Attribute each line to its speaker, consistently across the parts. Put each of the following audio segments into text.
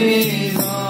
Speaker 1: Hare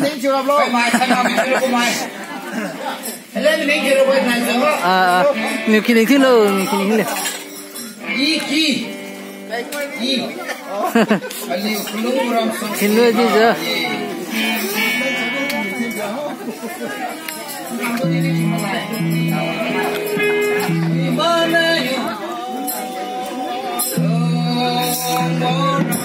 Speaker 1: mình chưa gặp lo.
Speaker 2: Mai thay mà mình chưa mai. Lên mình chưa gặp này rồi.
Speaker 3: À, nhiều khi thấy lo, nhiều khi thấy lo.
Speaker 2: Kulung ram sang.
Speaker 3: Xin lỗi chứ giờ.
Speaker 2: Mana you? Oh,